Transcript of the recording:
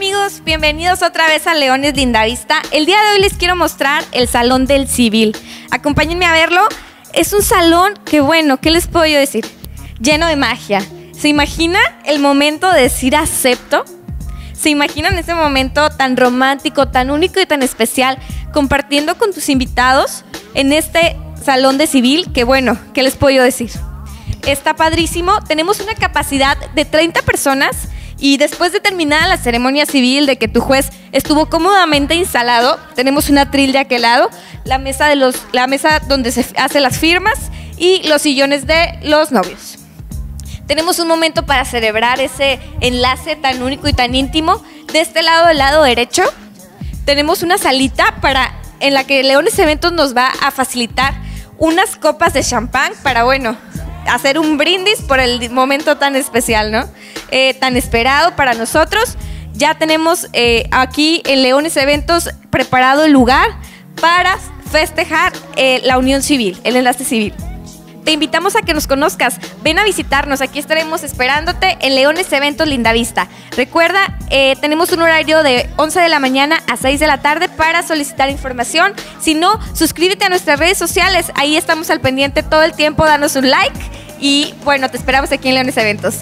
amigos, bienvenidos otra vez a Leones Lindavista. El día de hoy les quiero mostrar el Salón del Civil. Acompáñenme a verlo. Es un salón que bueno, ¿qué les puedo yo decir? Lleno de magia. ¿Se imagina el momento de decir acepto? ¿Se imaginan ese momento tan romántico, tan único y tan especial compartiendo con tus invitados en este salón de civil? Que bueno, ¿qué les puedo yo decir? Está padrísimo. Tenemos una capacidad de 30 personas y después de terminar la ceremonia civil, de que tu juez estuvo cómodamente instalado, tenemos una tril de aquel lado, la mesa, de los, la mesa donde se hacen las firmas y los sillones de los novios. Tenemos un momento para celebrar ese enlace tan único y tan íntimo. De este lado, del lado derecho, tenemos una salita para, en la que Leones Eventos nos va a facilitar unas copas de champán para, bueno, hacer un brindis por el momento tan especial, ¿no? Eh, tan esperado para nosotros. Ya tenemos eh, aquí en Leones Eventos preparado el lugar para festejar eh, la unión civil, el enlace civil. Te invitamos a que nos conozcas. Ven a visitarnos. Aquí estaremos esperándote en Leones Eventos Lindavista. Recuerda, tenemos un horario de 11 de la mañana a 6 de la tarde para solicitar información. Si no, suscríbete a nuestras redes sociales. Ahí estamos al pendiente todo el tiempo. Danos un like. Y bueno, te esperamos aquí en Leones Eventos.